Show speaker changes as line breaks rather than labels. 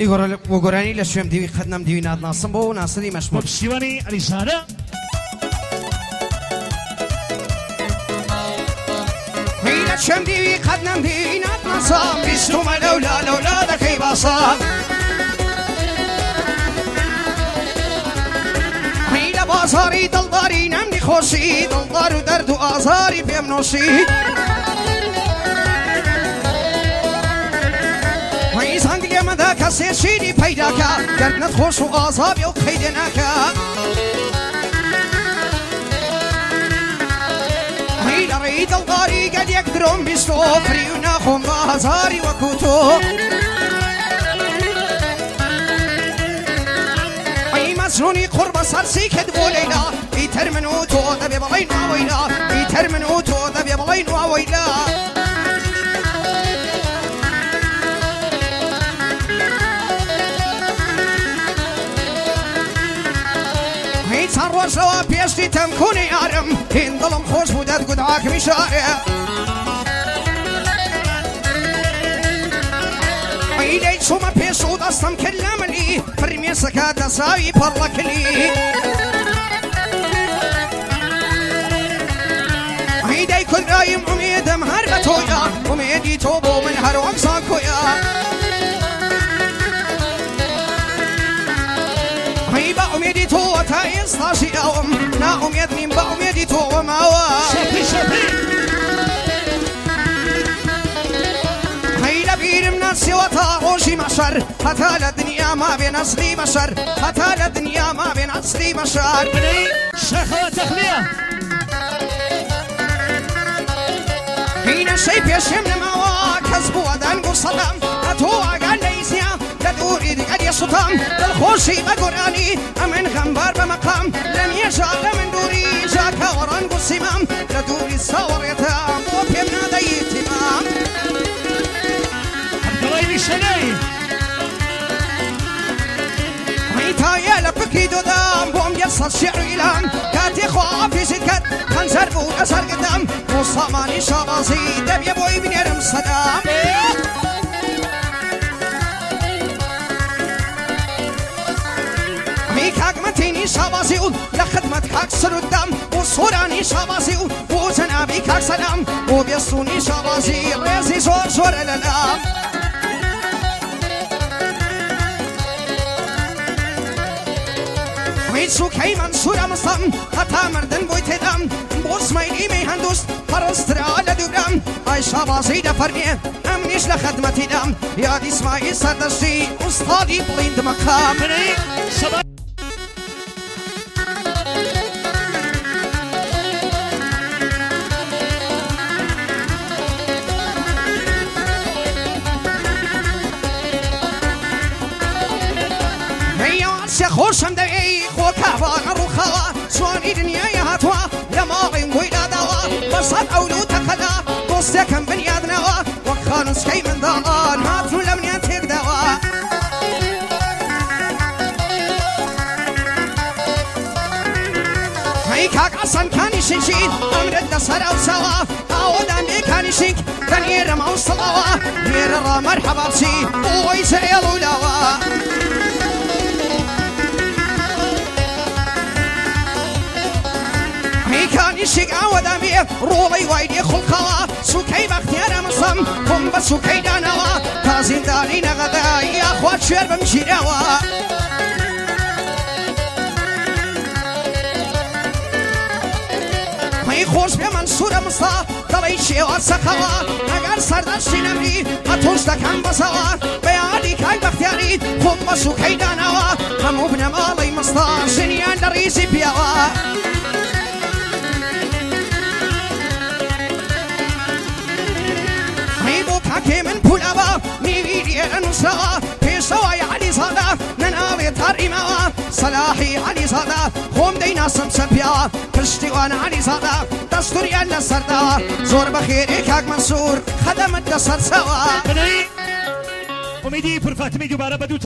ئیگۆڕ بۆ لشیم لە شوێن دیوی خەت نەم دیوی نادناسم بۆ
ناسنی
مەشمە
پشتیوانی
میره شم دیوی خد نم دیوی نتنسام بیستومە لولا لولا دکی باسان میره بازاری دلداری نم نیخوشی دلدار و درد و آزاری بیم نوشی دڵداری گەلێک درۆم بیستۆ فری و ناخۆم بە هەزاری وەکو تۆ ئەی مەزرونی قڕ بە سەرسی کرد بۆ لەیلا ئیتر من و تۆ دەبێ بەڵی ناوەیلا ئیتر من و هیچ چەند ڕۆژەوە پێشتی تەمکوونی یارم هین دڵم خۆش بوو دەتگوت حاکمی شارێ ئەیدەی چوومە پێش و دەستم کرد لە منی فرمێسەکە دەساوی پەڕڵەکلی ئەیدەی کورایم ئومێدەم هەر بە تۆیا ئومێدی تۆ بۆ من هەر وەکسان ئێستاشی ئەوم ناومێد نیم بە ئومێدی تۆ وەماوە
شەپی شەپی
هەی لە بیرم ناسیەوە تا ڕۆژی مەشەر هەتا لە دنیا ما بێ نەسلی بەشەر هەتا لە دنیا ما بێ نەسلی بەشار
بنەی شەخەوە تەخلیە
هینە شەی پێشێم نەماوە کەس سوتام دڵخۆشی بە گۆرانی ئەمن غەمبار بە مەقام لە مێژا لە من دووری ژاکە وەڕەنگ و سیمام. لە دووری ساوەڕێتام بۆ پێم نادەی تیمام.
عەبدوڵای نیشتەنەی
هەیتایە لە پکی دۆدام بۆم یە سەد شێعر ئیلام کاتێ خواپیشت کرد خەنجەر بوو ئەسەرگدام بۆ سامانی شابازی کاکمەتینی شابازی و لە خدمەت کاک سرودام بۆ سۆرانی شابازی و بۆ جەنابی کاک سەدام بۆ بێستونی شابازی ڕێزی زۆر زۆرە لەلام هیچ سوکەی من سوورە مستم هەتا مردن تێدام بۆ سمایلی مەی هەندوست پەڕسترا لە دوورام ئای شابازی دەفەرمێ ئەم نیش لە خەدمەتیدام یادی سمایی سەردەشتی ئوستادی بڵیند مەقام
بنەی سەبا
هەیەواسە خۆشم دەوێی خۆ کاوانە ڕووخەوە سوانی دنیای هاتووە لە ماڵی گوی داداوە بەسەد ئەو و تەقەدا دۆستێکم بنیادنەوە وەک خانوسکەی منداڵان هاتوو لە منیان تێکداوە هەی کاک ئەسەنکانی شنشین ئەمرت لەسەر ئەو ساوە ئاوەدان بێکانی شنگ دەنێرە ماوسڵەوە لێرە ڕامەر حەبابچی بۆی زەێڵ و ئاوەدامێ ڕۆڵی وایدێ خوڵقەوە سوکەی بەختیارە مسەم خۆم بە سوکەی دانەوە تا زیندانی نەغەدا یاخوا شوێر بم ژیرەوە هەی خۆش پێ من سوورە مستا دەڵی شێوە سەخەوە ئەگەر سەردەشتی نەبی ئەتۆش دەکەم بەسەوە. بەیادی کای بەختیاری خۆم بە سوکەی دانەوە هەموو بنە ماڵی مستا ژنیان لە ڕیزی پیاوە صلاحی علی زاده خوم دينا سمسم کشتی كشتيوان علی زاده دستوری علی سرده زور بخیر ایک اگ منصور خدمت دسر
سوا. امیدی پر فاطمی دوباره بدو